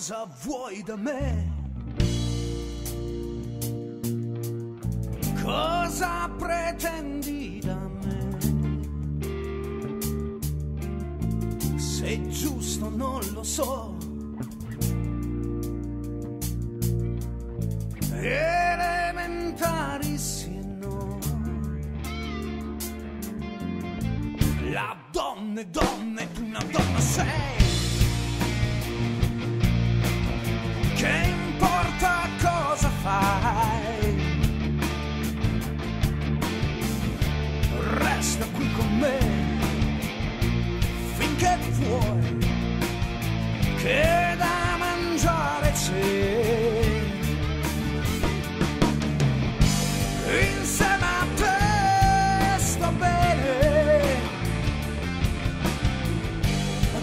cosa vuoi da me? Cosa pretendi da me? Se giusto non lo so. Elementari sì e no. La donna donna tu una donna sei. Che importa cosa fai? Resta qui con me finché vuoi. Che da mangiare c'è. Insieme a te bene.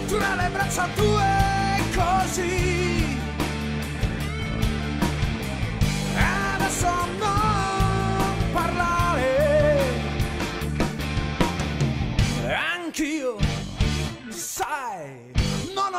Tra le braccia tue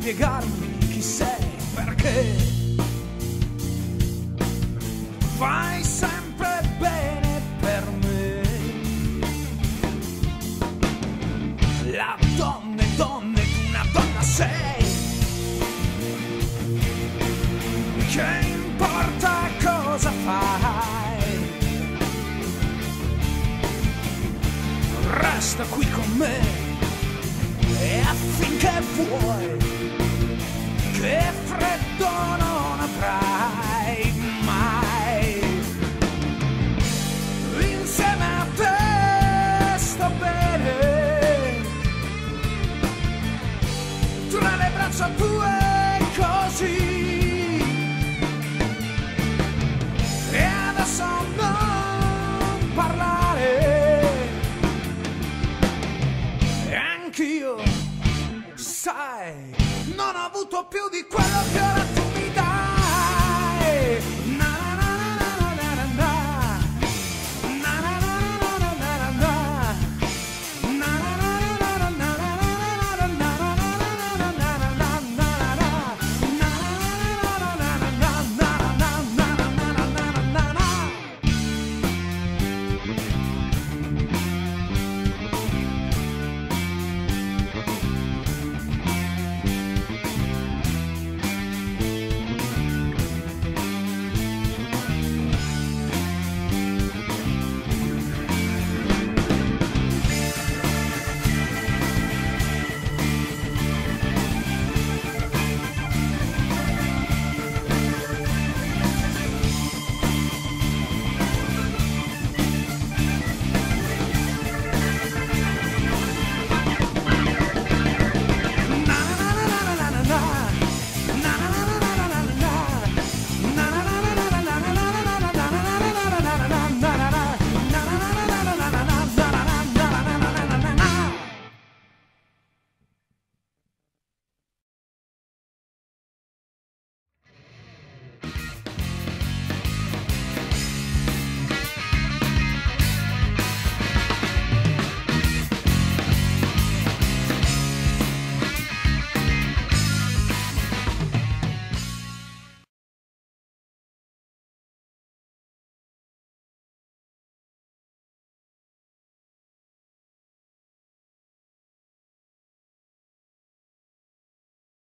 spiegarmi chi sei, perché fai sempre bene per me. La donna è donna e tu una donna sei. Che importa cosa fai? Resta qui con me e affinché vuoi mai, non ho avuto più di quello che ho.